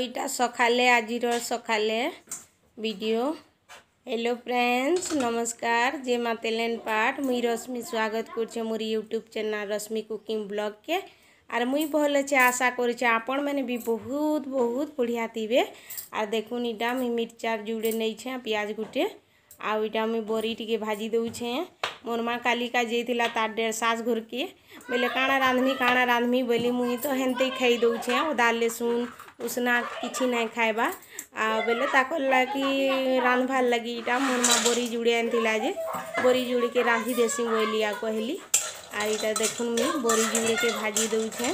ଏଇଟା সকালে আজির সকালে ভিডিও হ্যালো ফ্রেন্ডস নমস্কার যে মাতেলেন পাট মুই রশ্মি স্বাগত করছে মোর ইউট্যুব চ্যানেল রশ্মি কুকিং ব্লগকে আর মুই ভাল আছে আশা করছে আপন মানে বি বহুত বহুত বঢ়িয়া থিবে আর দেখুন এটা আমি মিরচার জুড়ে নেইছে পিঁয়াজ গুটে আর এটা আমি বড়ি টিকে ভাজি দেছে मोर माँ कालिका जी तार डेढ़ सास घुर के बोले काणा रांधमी काणा रांधमी बोली मुई तो हेनते खाई दौचे अदा लेसुन उसना किसी ना खाइबा आ बोले ताक लगे रांधवार लगी इटा मोर माँ बोरी जुड़े आनता जे बोरी जुड़ के रांधि देसी बोली आ कहली आ इटा देखुन मुई बोरी जुड़े के भाजी दौचे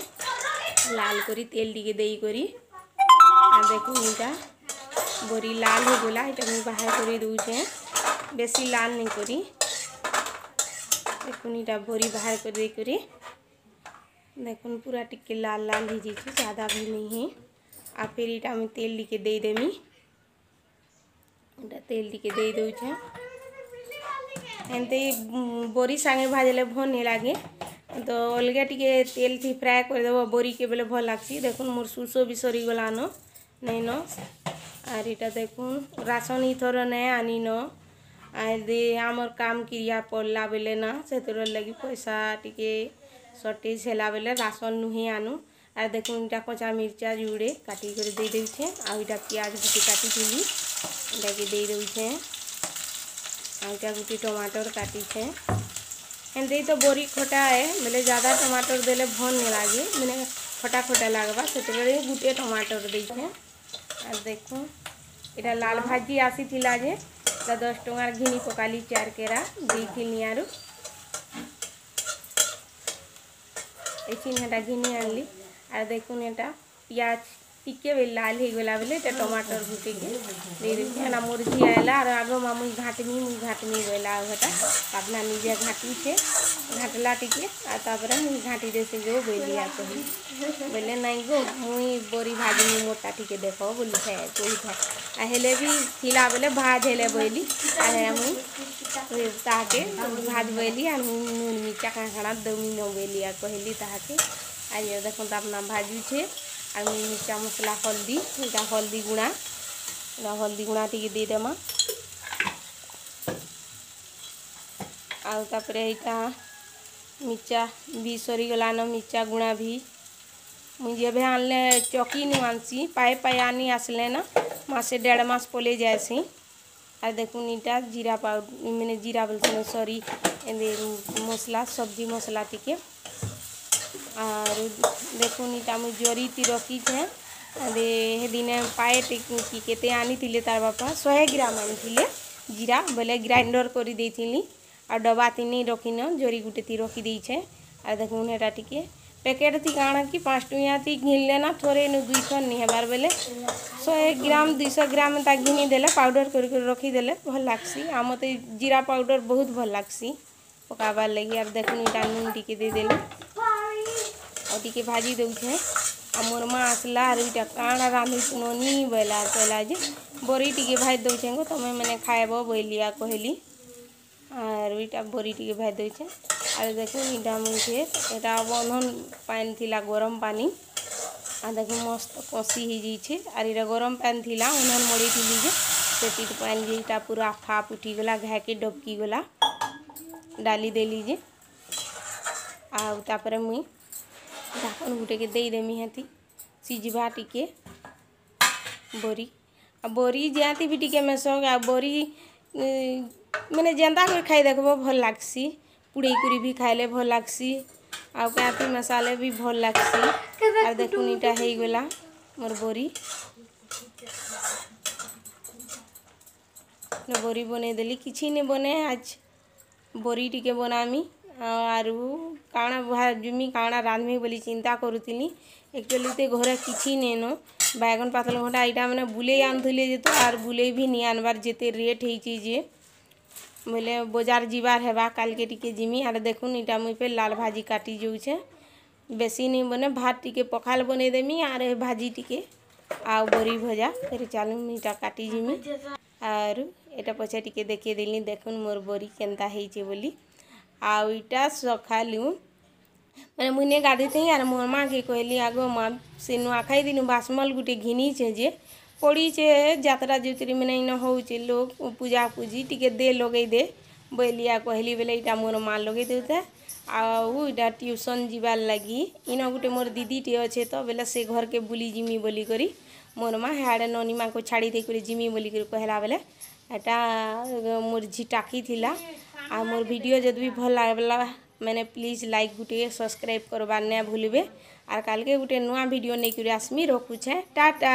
लाल करी तेल टिके देकरी आ देखुन इटा बोरी लाल हो गला इटा मुझे बाहर करी दौचे बेसी लाल नहीं करी देखो यहाँ बोरी बाहर कर देकर कर पूरा टिके लाल लाल ही जी ज़्यादा भी नहीं है आ फिर यहाँ तेल टिके दे देमी तेल टिके दे दूचे एमती बोरी सागे भाजले भल नहीं लगे तो अलग टिके तेल थी फ्राए करदेव बोरी के बेले भल लग्सी देख मोर सुस भी सरीगला नहीं न आर इटा देख रासन ही थोर नहीं आनी न आदि आमर काम क्रिया पड़ला बेले ना से लगे पैसा टी सर्टेज है बेले राशन नुहे आनु आ देख इटा कचा मिर्चा जुड़े काटिकर दे दौछे आईटा पिज गुटे काटी इटा दे दौछे आईटा गुटी टमाटर काटे एन तो बोरी खटा है बोले ज्यादा टमाटर देले भल नहीं लगे मैंने खटा खटा लगवा से गोटे टमाटर दे देख ये लाल भाजी आसी थी जे ଏଇଟା ଦଶ ଟଙ୍କାର ଘିନି ପକାଲି ଚାର କେରା ଦେଇଥିଲି ଆରୁ ଏଇ ଚିହ୍ନଟା ଘିନି ଆଣିଲି আর দেখুন এটা পেঁয়াজ टिके लाल हो गला बोले हाँ, टमाटर घुटे हाँ। ना मुर्गी आएगा आगे माँ घाटनी मुझ घाटनी गला अपना निजे घाटी से घाटला टिके मुझ घाटी से गो बोली आ कही बोले नाई गो मुई बोरी भाजनी मोटा टिके देख बोली है कही तो था हेले भी थीला बोले भाज हेले बोली मुझे भाज बोली नून मिर्चा कहाँ खाना दमी न बोली आ कहली आइए देखो तो अपना भाजुछे আর মুই মির্চা মশলা হলদি এটা হলদি গুঁড়া এটা হলদি গুঁড়া টিকি দিয়ে দেমা ଆଉ ତାପରେ ଏଇଟା ମିର୍ଚା ବି ସରିଗଲାନ ମିର୍ଚା ଗୁଣା ବି ମୁଇଁ ଯେବେ ଆଣିଲେ ଚକି ନୁ ଆଣିସି ପାଏ ପାଏ ଆନି ଆସିଲେ ନା ମାସେ ଦେଢ଼ ମାସ ପଲେଇ ଯାଏସି ଆର୍ ଦେଖୁନ୍ ଇଟା ଜିରା ପାଉଡ଼ର ମାନେ ଜିରା ବୋଲୁଥିଲୁ ସରି ଏମିତି ମସଲା ସବ୍ଜି ମସଲା ଟିକେ ଆରୁ ଦେଖୁନ୍ ଇଟା ମୁଇଁ ଜରିତି ରଖିଛେଁ ଏବେ ହେଦିନେ ପାଏଟେ କି କେତେ ଆନିଥିଲେ ତାର୍ ବାପା ଶହେ ଗ୍ରାମ୍ ଆଣିଥିଲେ ଜିରା ବେଲେ ଗ୍ରାଇଣ୍ଡର୍ କରିଦେଇଥିଲି ଆଉ ଡବାତି ନେଇ ରଖିନ ଜରି ଗୁଟେଥି ରଖିଦେଇଛେ ଆର୍ ଦେଖୁନ୍ ହେଟା ଟିକେ ପ୍ୟାକେଟ୍ଥି କାଣା କି ପାଞ୍ଚ ଟଙ୍କିଆଥି ଘିଣିଲେ ନା ଥରେ ଇନୁ ଦୁଇଶହ ନି ହେବାର୍ ବେଲେ ଶହେ ଗ୍ରାମ୍ ଦୁଇଶହ ଗ୍ରାମ୍ ତା ଘିଣିଦେଲେ ପାଉଡ଼ର୍ କରି କରି ରଖିଦେଲେ ଭଲ୍ ଲାଗ୍ସି ଆଉ ମତେ ଜିରା ପାଉଡ଼ର୍ ବହୁତ୍ ଭଲ୍ ଲାଗ୍ସି ପକାବାର୍ ଲାଗି ଆର୍ ଦେଖୁନ୍ ଇଟା ନୁନ୍ ଟିକେ ଦେଇଦେଲି टे भाजी दौ मोर माँ आसला आर ईटा काण रांधुन नी बैला कहला जे बरी टी भाजी दौछे गो तुम्हें मैंने खाएब बोलिया कहली आर ईटा बरी टी भाजी दौछे आर देख ईटा मुझे यहाँ बंधन पानी थी गरम पानी आ देख मस्त कषी हो जाइए आर ईटा गरम पानी थी ओंधन मड़ी थी जे से पैन जीटा पूरा आफा उठी गला घाय के डबकी गला डाली देली लीजिए आ मुई ढाकन गुटे के देदेमी हाँ सीझा टिके बोरी बोरी जाती भी टिके मेस बोरी मैंने जेन्ता कर खाई देखो भल लग्सी पुड़े कुरी भी खाले भल लग्सी आती मसाले भी भल लग्सी देखून इटा हो गला मोर बोरी बोरी बनई देली कि नहीं बने आज बोरी टिके बनामी ଆରୁ କାଣା ଭାବିମି କାଣା ରାନ୍ଧମି ବୋଲି ଚିନ୍ତା କରୁଥିଲି ଆକ୍ଚୁଆଲି ତେ ଘରେ କିଛି ନେଇନ ବାଇଗଣ ପାତଲ ଘଣ୍ଟା ଏଇଟା ମାନେ ବୁଲେଇ ଆଣୁଥିଲେ ଯେତେ ଆର୍ ବୁଲେଇ ବି ନି ଆଣବାର୍ ଯେତେ ରେଟ୍ ହେଇଛି ଯେ ବୋଇଲେ ବଜାର ଯିବାର ହେବା କାଲ୍କେ ଟିକେ ଯିମି ଆର୍ ଦେଖୁନ୍ ଏଇଟା ମୁଇଁ ଫେର୍ ଲାଲ ଭାଜି କାଟି ଯାଉଛେ ବେଶୀ ନେଇ ବନେ ଭାତ ଟିକେ ପଖାଲ ବନେଇ ଦେମି ଆର୍ ଭାଜି ଟିକେ ଆଉ ବରି ଭଜା ଫେର୍ ଚାଲୁନ୍ ଏଇଟା କାଟି ଯିମି ଆରୁ ଏଇଟା ପଛେ ଟିକେ ଦେଖେଇ ଦେଲି ଦେଖୁନ୍ ମୋର ବରି କେନ୍ତା ହେଇଛେ ବୋଲି ଆଉ ଇଟା ସଖାଲୁ ମାନେ ମୁଇଁ ନେ ଗାଧେଇଥିନି ଆର୍ ମୋର୍ ମାଆକେ କହିଲି ଆଗ ମା' ସେ ନୂଆଖାଇ ଦିନୁ ବାସମଲ୍ ଗୁଟେ ଘିନିଛେ ଯେ ପଡ଼ିଛେ ଯାତ୍ରା ଯୁତ୍ରି ମାନେ ଇନ ହଉଛେ ଲୋକ୍ ପୂଜା ପୂଜି ଟିକେ ଦେ ଲଗେଇ ଦେ ବୋଇଲି ଆଉ କହିଲି ବେଲେ ଇଟା ମୋର୍ ମା' ଲଗେଇ ଦେଉଥାଏ ଆଉ ଇଟା ଟ୍ୟୁସନ୍ ଯିବାର୍ ଲାଗି ଇନ ଗୁଟେ ମୋର୍ ଦିଦିଟେ ଅଛେ ତ ବେଲେ ସେ ଘର୍କେ ବୁଲି ଯିମି ବୋଲିକରି ମୋର୍ ମା' ହେଆଡ଼େ ନନୀ ମା'ଙ୍କୁ ଛାଡ଼ି ଦେଇକରି ଯିମି ବୋଲିକରି କହେଲା ବେଲେ ଏଟା ମୋର୍ ଝି ଟାକିଥିଲା আর মোর ভিডিও যদি বি ভাল লাগলা মানে প্লিজ লাইক গুটিয়ে সবসক্রাইব করবার না ভুলবে আর কালকে গোটে নূয়া ভিডিও নেই করে আসমি রখুছে টাটা